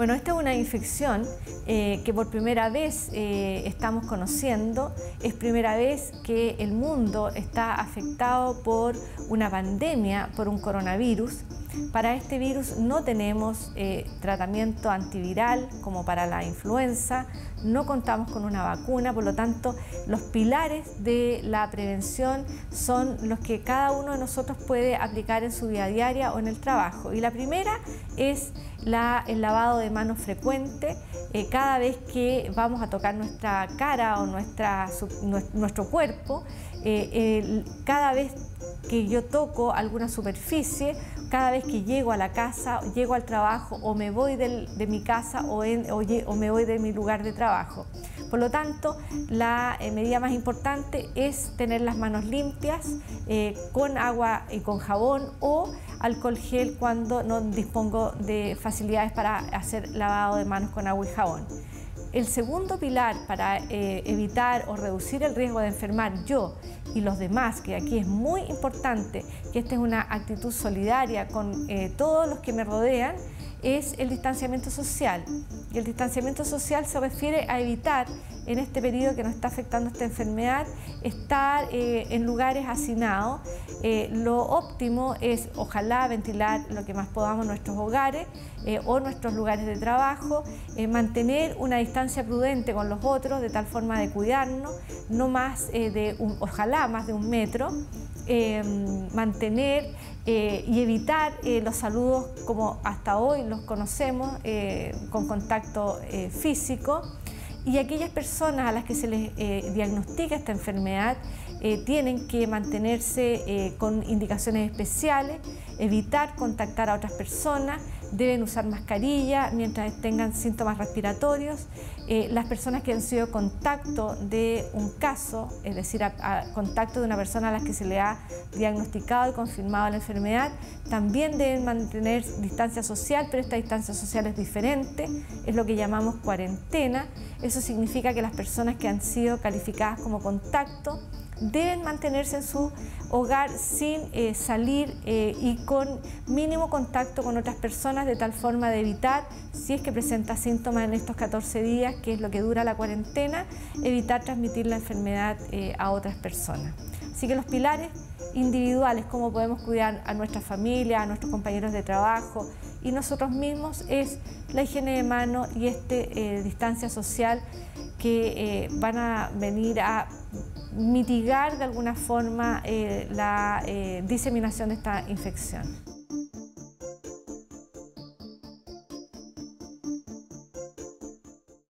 Bueno, esta es una infección eh, que por primera vez eh, estamos conociendo, es primera vez que el mundo está afectado por una pandemia, por un coronavirus. Para este virus no tenemos eh, tratamiento antiviral como para la influenza, no contamos con una vacuna, por lo tanto los pilares de la prevención son los que cada uno de nosotros puede aplicar en su vida diaria o en el trabajo. Y la primera es el lavado de manos frecuente eh, cada vez que vamos a tocar nuestra cara o nuestro cuerpo, eh, cada vez que yo toco alguna superficie, cada vez que llego a la casa, llego al trabajo o me voy de mi casa o, o, me voy de mi lugar de trabajo. Por lo tanto, la eh, medida más importante es tener las manos limpias eh, con agua y con jabón o alcohol gel cuando no dispongo de facilidades para hacer lavado de manos con agua y jabón. El segundo pilar para eh, evitar o reducir el riesgo de enfermar yo y los demás, que aquí es muy importante que esta es una actitud solidaria con eh, todos los que me rodean, es el distanciamiento social. Y el distanciamiento social se refiere a evitar en este periodo que nos está afectando esta enfermedad, estar eh, en lugares hacinados. Lo óptimo es, ojalá, ventilar lo que más podamos nuestros hogares o nuestros lugares de trabajo, mantener una distancia prudente con los otros, de tal forma de cuidarnos, no más de un, ojalá más de un metro, mantener y evitar los saludos como hasta hoy los conocemos, con contacto físico. Y aquellas personas a las que se les eh, diagnostica esta enfermedad eh, tienen que mantenerse eh, con indicaciones especiales, evitar contactar a otras personas, deben usar mascarilla mientras tengan síntomas respiratorios. las personas que han sido contacto de un caso, es decir, contacto de una persona a la que se le ha diagnosticado y confirmado la enfermedad, también deben mantener distancia social, pero esta distancia social es diferente, es lo que llamamos cuarentena. Eso significa que las personas que han sido calificadas como contacto deben mantenerse en su hogar sin eh, salir eh, y con mínimo contacto con otras personas de tal forma de evitar, si es que presenta síntomas en estos 14 días, que es lo que dura la cuarentena, evitar transmitir la enfermedad eh, a otras personas. Así que los pilares individuales, cómo podemos cuidar a nuestra familia, a nuestros compañeros de trabajo y nosotros mismos, es la higiene de mano y este distancia social que van a venir a mitigar de alguna forma eh, la eh, diseminación de esta infección.